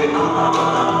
Amen.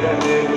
perder